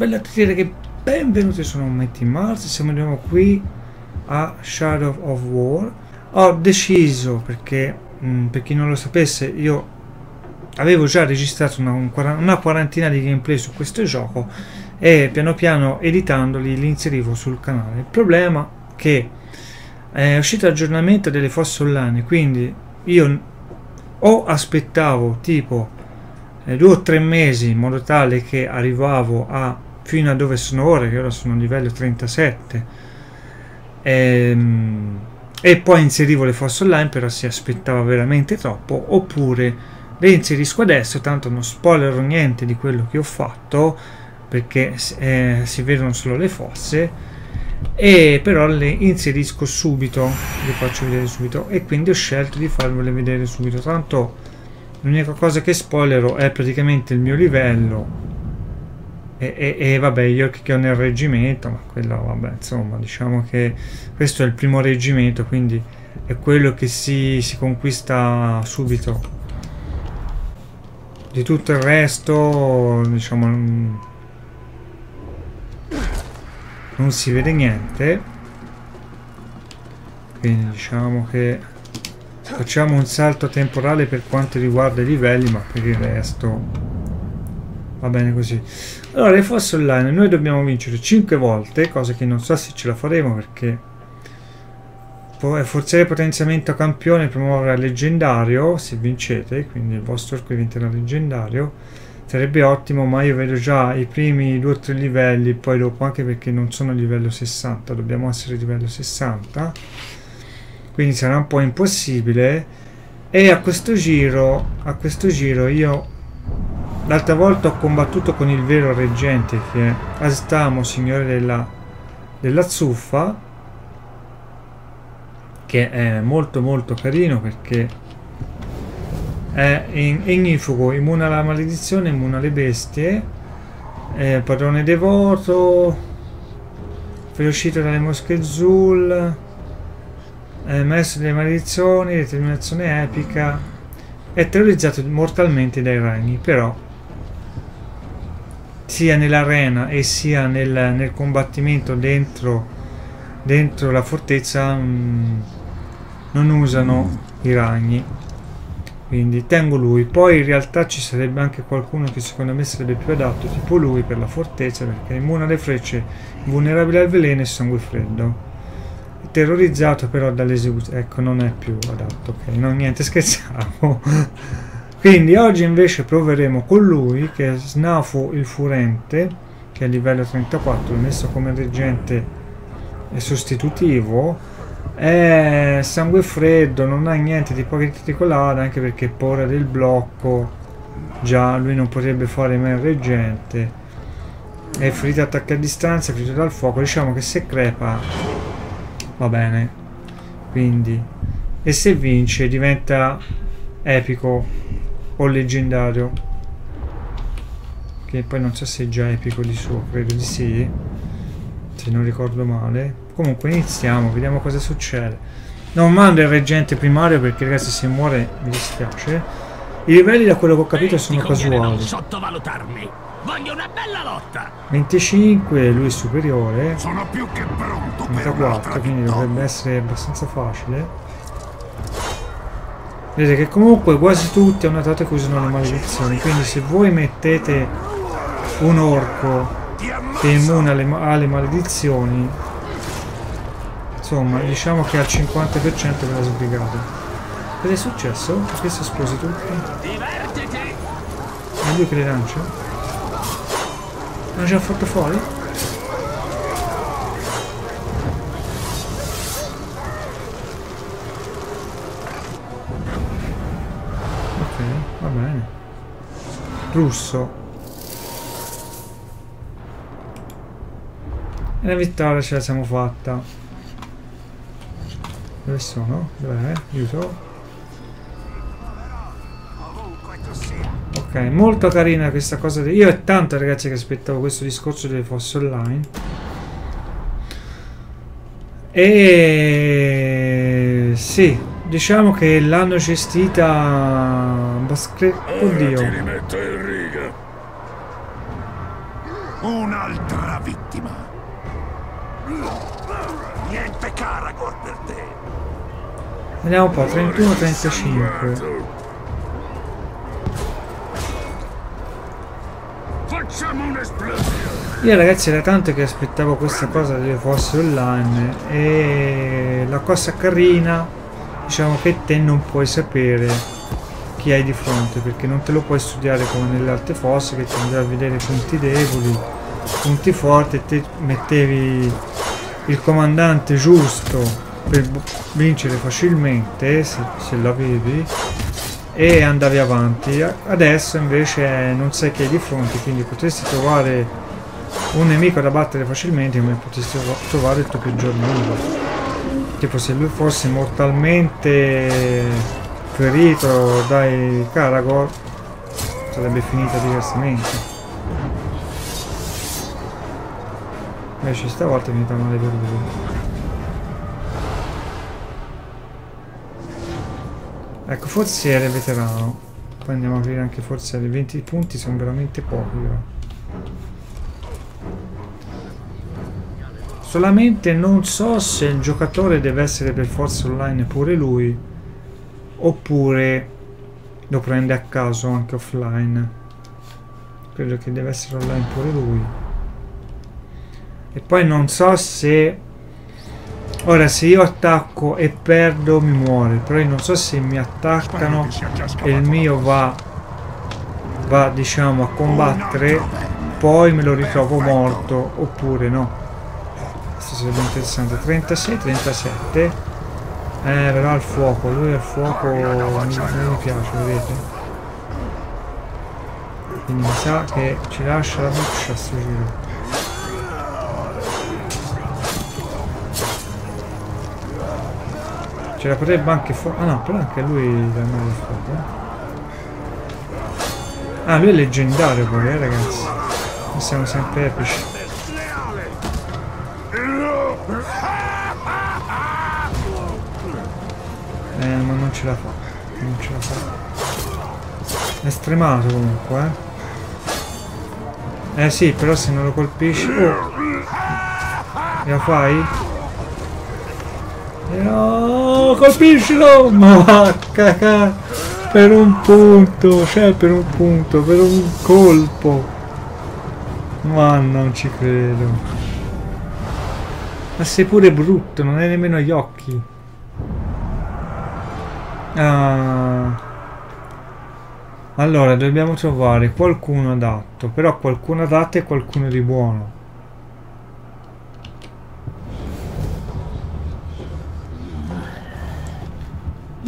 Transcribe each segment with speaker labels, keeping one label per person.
Speaker 1: Bella a che benvenuti sono Metti Mars, siamo di nuovo qui a Shadow of War. Ho deciso, perché mh, mm, per chi non lo sapesse, io avevo già registrato una, una quarantina di gameplay su questo gioco e piano piano editandoli li inserivo sul canale. Il problema è che è uscito l'aggiornamento delle fosse online, quindi io o aspettavo tipo eh, due o tre mesi in modo tale che arrivavo a fino a dove sono ora, che ora sono a livello 37. E, ehm, e poi inserivo le fosse online, però si aspettava veramente troppo, oppure le inserisco adesso, tanto non spoilerò niente di quello che ho fatto, perché eh, si vedono solo le fosse, e però le inserisco subito, le faccio vedere subito, e quindi ho scelto di farvele vedere subito, tanto l'unica cosa che spoilerò è praticamente il mio livello e, e, e, vabbè io che ho nel reggimento ma quello vabbè insomma diciamo che questo è il primo reggimento quindi è quello che si, si conquista subito. Di tutto il resto diciamo non si vede niente. Quindi diciamo che facciamo un salto temporale per quanto riguarda i livelli ma per il resto va bene così. Allora le fosse online noi dobbiamo vincere 5 volte cosa che non so se ce la faremo perché forzare potenziamento campione promuovere leggendario se vincete quindi il vostro orco diventerà leggendario sarebbe ottimo ma io vedo già i primi 2 o 3 livelli poi dopo anche perché non sono livello 60 dobbiamo essere livello 60 quindi sarà un po' impossibile. E a questo giro a questo giro io L'altra volta ho combattuto con il vero reggente che è Astamo, signore della, della zuffa, che è molto molto carino perché è ignifugo, immune alla maledizione, immune alle bestie, è padrone devoto, ferocito dalle mosche Zul, è maestro delle maledizioni, determinazione epica, è terrorizzato mortalmente dai ragni, però sia nell'arena e sia nel, nel combattimento dentro, dentro, la fortezza mh, mm, non usano i ragni. Quindi tengo lui. Poi in realtà ci sarebbe anche qualcuno che secondo me sarebbe più adatto tipo lui per la fortezza perché è immune alle frecce vulnerabile al veleno e sangue freddo. Terrorizzato però dall'esecuzione. Ecco non è più adatto ok? No niente scherzavo quindi oggi invece proveremo con lui che è Snafu il Furente che è livello 34 l'ho messo come reggente sostitutivo. È sangue freddo non ha niente di particolare anche perché paura del blocco. Già lui non potrebbe fare mai il reggente. È ferito attacca a distanza ferito dal fuoco. Diciamo che se crepa va bene. Quindi e se vince diventa epico o leggendario che poi non so se è già epico di suo credo di sì se non ricordo male. Comunque iniziamo vediamo cosa succede. Non mando il reggente primario perché ragazzi se muore mi dispiace. I livelli da quello che ho capito sono casuali. sottovalutarmi. Voglio una bella lotta. 25 lui è superiore. Sono più che pronto 34 quindi dovrebbe essere abbastanza facile Vedete che comunque quasi tutti hanno notato che usano le maledizioni, quindi se voi mettete un orco che è immune alle, alle maledizioni, insomma, diciamo che al 50% ve la sbrigate. Cosa è successo? Perché sono esplosi tutti? È lui che li lancia? L'hanno già fatto fuori? Russo. E la vittoria ce la siamo fatta. Dove sono? dov'è? aiuto. Ok molto carina questa cosa io è tanto ragazzi che aspettavo questo discorso delle fosse online. E sì diciamo che l'hanno gestita Oddio
Speaker 2: Un'altra vittima. Niente Karagor per te.
Speaker 1: Vediamo un po', 31-35.
Speaker 2: Facciamo un'esplosione.
Speaker 1: Io ragazzi era tanto che aspettavo questa cosa che fosse online e la cosa carina diciamo che te non puoi sapere chi hai di fronte perché non te lo puoi studiare come nelle altre fosse che ti andava a vedere punti deboli, punti forti e te mettevi il comandante giusto per vincere facilmente se, se l'avevi e andavi avanti. Adesso invece non sai chi hai di fronte quindi potresti trovare un nemico da battere facilmente come potresti trovare il tuo peggior nemico. Tipo se lui fosse mortalmente ferito dai Karagor sarebbe finita diversamente. Invece stavolta è finita male per lui. Ecco forziere veterano. Poi andiamo a aprire anche forziere 20 punti sono veramente pochi però. Solamente non so se il giocatore deve essere per forza online pure lui oppure lo prende a caso anche offline. Credo che deve essere online pure lui. E poi non so se... Ora se io attacco e perdo mi muore, però io non so se mi attaccano e il mio va, va diciamo a combattere, poi me lo ritrovo morto oppure no. Questo sarebbe interessante. 36 37 eh però il fuoco lui al fuoco non mi piace vedete? Quindi mi sa che ci lascia la buccia sto giro. Ce la potrebbe anche fuoco ah no però anche lui dà male il fuoco eh. ah lui è leggendario poi eh ragazzi. Noi siamo sempre epici Eh, ma non ce la fa. Non ce la fa. È stremato comunque, eh. Eh sì, però se non lo colpisci... Oh! La fai? No, colpiscilo! Ma caca! Per un punto, cioè per un punto, per un colpo. Ma non ci credo. Ma sei pure brutto, non hai nemmeno gli occhi. Ah. Allora, dobbiamo trovare qualcuno adatto, però qualcuno adatto e qualcuno di buono.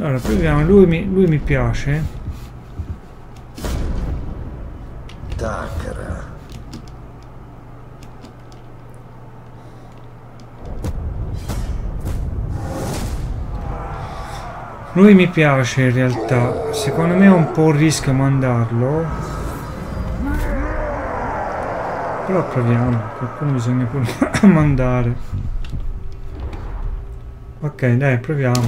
Speaker 1: Allora, proviamo, lui mi, lui mi piace. Lui mi piace in realtà, secondo me è un po' un rischio mandarlo. Però proviamo, qualcuno bisogna pure mandare. Ok, dai, proviamo.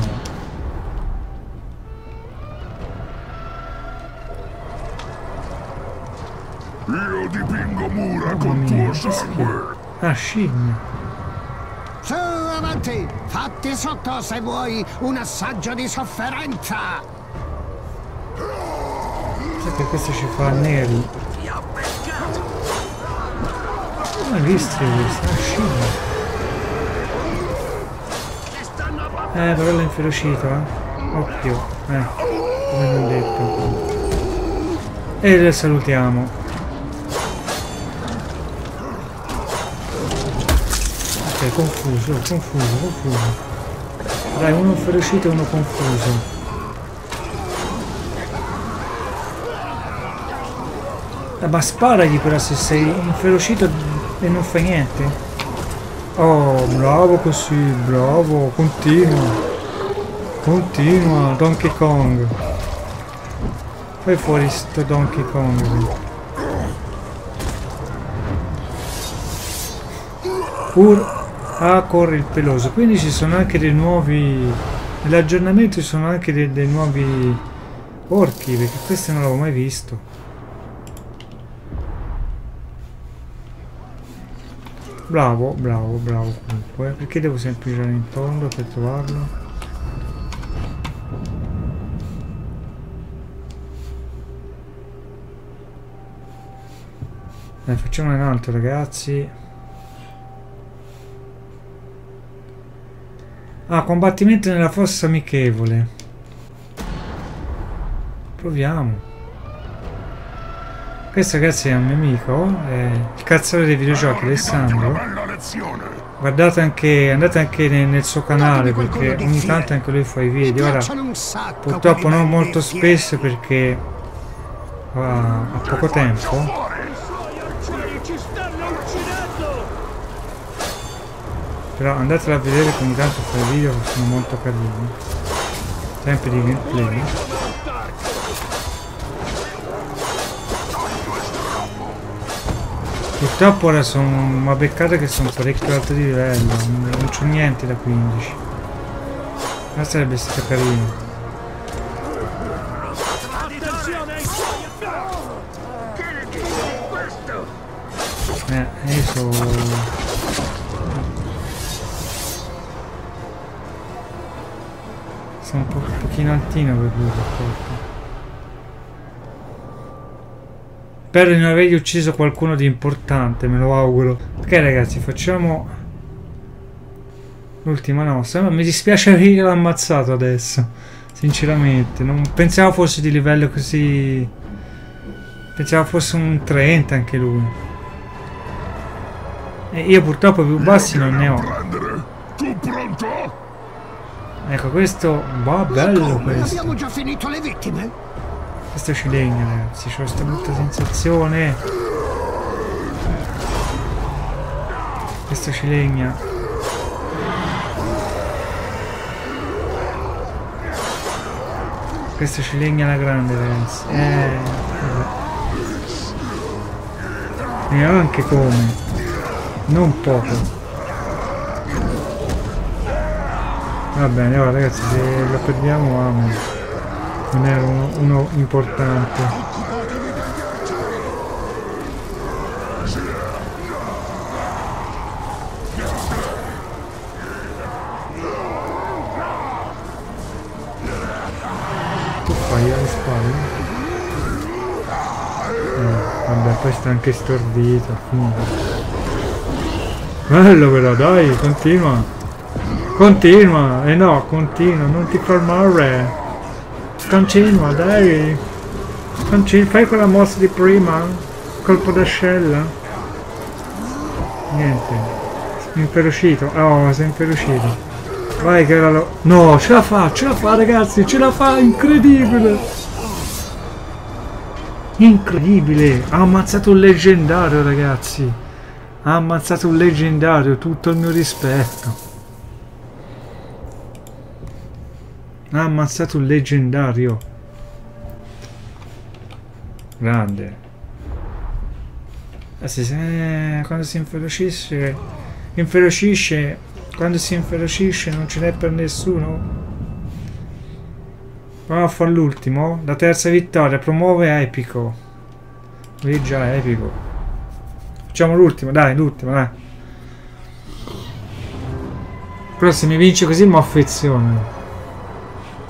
Speaker 2: Io dipingo mura con tuo sangue.
Speaker 1: Ah, scimmia.
Speaker 3: Avanti! Fatti sotto se vuoi un assaggio di sofferenza!
Speaker 1: Sai che questo ci fa neri. Come visto questo? È scemo. Eh, però l'ho inferocito, eh. Occhio, eh. Come non detto. E le salutiamo. Confuso, confuso, confuso. Dai, uno ferocito e uno confuso. Eh, ma sparagli però se sei inferocito e non fai niente. Oh, bravo così, bravo, continua. Continua, Donkey Kong. Fai fuori sto Donkey Kong. Pur Ah, corre il peloso. Quindi ci sono anche dei nuovi... Nell'aggiornamento ci sono anche dei, dei nuovi orchi, perché questo non l'avevo mai visto. Bravo, bravo, bravo comunque. Perché devo sempre girare in tondo per trovarlo? Dai, facciamo un altro ragazzi. Ah, combattimento nella fossa amichevole. Proviamo. Questo ragazzi è un mio amico, è il cazzatore dei videogiochi Alessandro. Guardate anche, andate anche nel, nel suo canale perché ogni tanto anche lui fa i video. Ora purtroppo non molto spesso perché ha, ha poco tempo. Però andatelo a vedere che ogni tanto fa i video che sono molto carini. Sempre di gameplay. Purtroppo ora sono... ma peccato che sono parecchio alto di livello, non c'ho niente da 15. Ma sarebbe stato carino. Eh, io. Sono pochino altino per lui purtroppo. Spero di non avergli ucciso qualcuno di importante, me lo auguro. Ok ragazzi, facciamo l'ultima nostra. Ma mi dispiace averlo ammazzato adesso, sinceramente. Non pensavo fosse di livello così... Pensavo fosse un 30 anche lui. E io purtroppo più bassi non ne ho.
Speaker 2: Tu pronto?
Speaker 1: Ecco, questo... Va bello
Speaker 3: Come?
Speaker 1: questo.
Speaker 3: Abbiamo già finito le vittime?
Speaker 1: Questo ci legna ragazzi, c'ho questa brutta sensazione. Questo ci legna. Questo ci legna la grande ragazzi. Eh, vabbè. E anche come. Non poco. Va bene, ora ragazzi se lo perdiamo amo. Non era uno, uno importante. Eh, vabbè, poi sta anche stordito. Bello però, dai, continua. Continua, eh no, continua, non ti fermare. Continua, dai. Continua, fai quella mossa di prima. Colpo d'ascella. Niente. Inferocito. Oh, sei inferocito. Vai che era lo... No, ce la fa, ce la fa ragazzi, ce la fa, incredibile. Incredibile. Ha ammazzato un leggendario ragazzi. Ha ammazzato un leggendario, tutto il mio rispetto. Ha ammazzato un leggendario. Grande. Eh, se- se- quando si inferocisce, inferocisce, quando si inferocisce non ce n'è per nessuno. Proviamo a fare l'ultimo. La terza vittoria, promuove epico. Lì già è epico. Facciamo l'ultimo, dai, l'ultimo, dai. Però se mi vince così mi affeziono.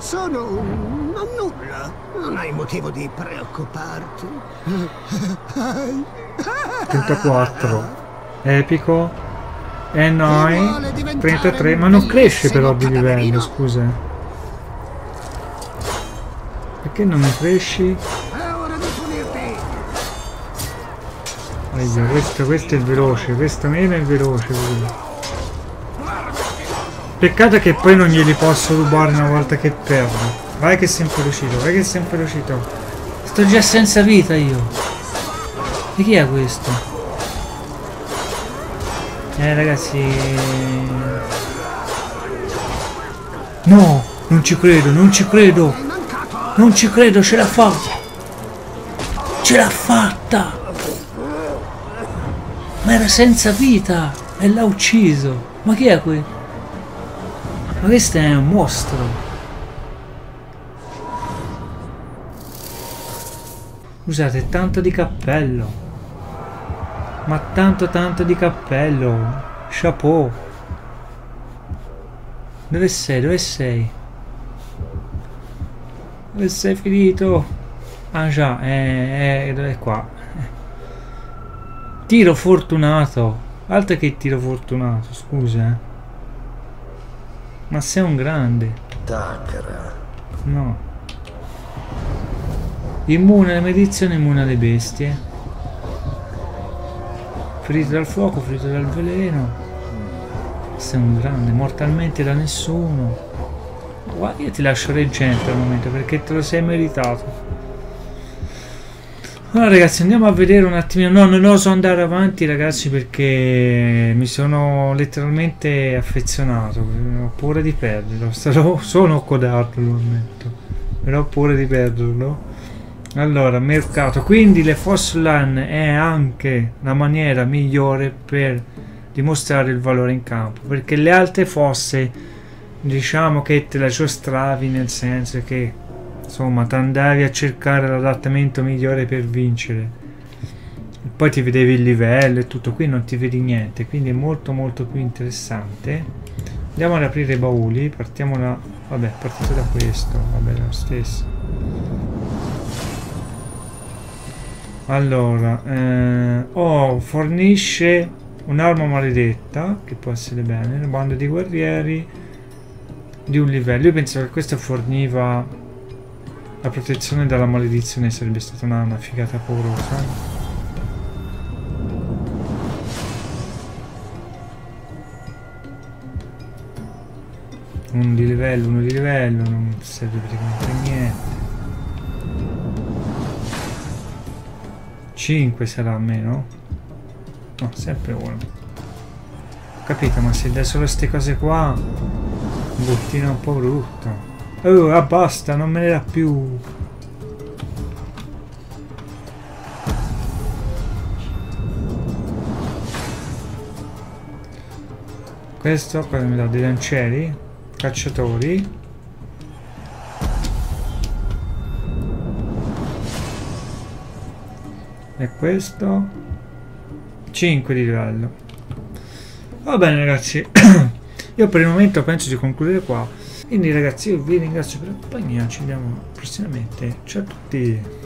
Speaker 3: Sono un... nulla. Non hai motivo di preoccuparti.
Speaker 1: 34 epico e noi 33 ma non cresce però di livello scusa perché non mi cresci? Aia, questo, questo è il veloce questo meno è il veloce quello. Peccato che poi non glieli posso rubare una volta che perdo. Vai che sei inferocito vai che sei inferocito sto già senza vita io. Di chi è questo? Eh ragazzi. No, non ci credo, non ci credo. Non ci credo, ce l'ha fatta. Ce l'ha fatta. Ma era senza vita E l'ha ucciso. Ma chi è qui? Ma questo è un mostro Scusate, tanto di cappello Ma tanto tanto di cappello. Chapeau. Dove sei? Dove sei? Dove sei finito? Ah già, è, è, è qua. Tiro fortunato. Altro che tiro fortunato, scusa. Eh. Ma sei un grande.
Speaker 4: Takara.
Speaker 1: No. Immune alle maledizioni, immune alle bestie. Ferito dal fuoco, ferito dal veleno. Sei un grande, mortalmente da nessuno. Guarda, io ti lascio reggente al momento perché te lo sei meritato. Allora ragazzi andiamo a vedere un attimino, no non oso andare avanti ragazzi perché mi sono letteralmente affezionato, ho paura di perderlo, Sarò, sono codardo lo ammetto, però ho paura di perderlo. Allora, mercato, quindi le Foslan è anche la maniera migliore per dimostrare il valore in campo, perché le altre fosse diciamo che te la giostravi nel senso che insomma ti andavi a cercare l'adattamento migliore per vincere. Poi ti vedevi il livello e tutto qui non ti vedi niente quindi è molto molto più interessante. Andiamo ad aprire i bauli partiamo da vabbè partito da questo vabbè lo stesso. Allora eh, oh fornisce un'arma maledetta che può essere bene una banda di guerrieri di un livello. Io penso che questo forniva la protezione dalla maledizione sarebbe stata una, una figata paurosa. Uno di livello, uno di livello, non serve praticamente niente. 5 sarà almeno? No, sempre uno. Ho capito, ma se dai solo queste cose qua, un bottino un po' brutto. Oh, ah, basta, non me ne dà più. Questo cosa mi dà? Dei lancieri? Cacciatori? E questo? 5 di livello. Va bene ragazzi, io per il momento penso di concludere qua. Quindi ragazzi io vi ringrazio per la compagnia, ci vediamo prossimamente. Ciao a tutti!